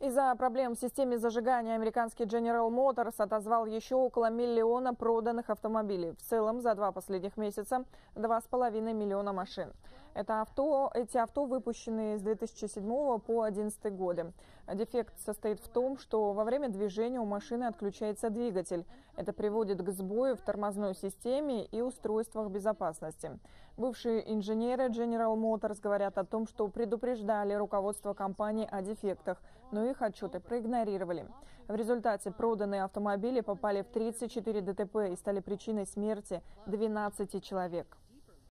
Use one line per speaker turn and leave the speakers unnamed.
Из-за проблем в системе зажигания американский General Motors отозвал еще около миллиона проданных автомобилей. В целом за два последних месяца 2,5 миллиона машин. Это авто, эти авто выпущены с 2007 по 2011 годы. Дефект состоит в том, что во время движения у машины отключается двигатель. Это приводит к сбою в тормозной системе и устройствах безопасности. Бывшие инженеры General Motors говорят о том, что предупреждали руководство компании о дефектах, но их отчеты проигнорировали. В результате проданные автомобили попали в 34 ДТП и стали причиной смерти 12 человек.